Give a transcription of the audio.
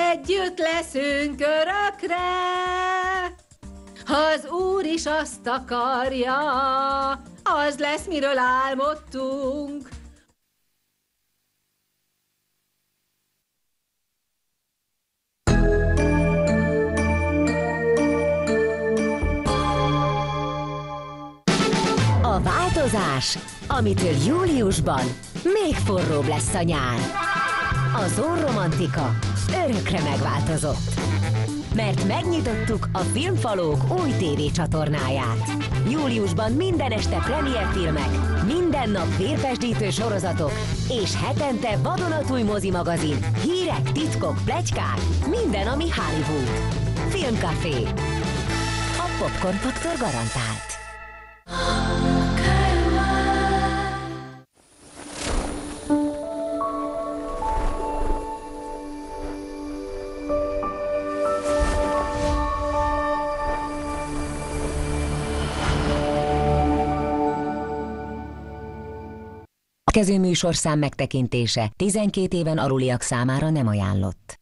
együtt leszünk örökre. Ha az Úr is azt akarja, az lesz, miről álmodtunk. A változás, amitől júliusban még forróbb lesz a nyár. A Zorromantika örökre megváltozott. Mert megnyitottuk a Filmfalók új tévécsatornáját. Júliusban minden este premier filmek, minden nap vérfesdítő sorozatok, és hetente vadonatúj mozimagazin, hírek, titkok, plegykák, minden, ami Hollywood. Filmcafé. A Popcorn Faktor garantált. A kező műsorszám megtekintése 12 éven aluliak számára nem ajánlott.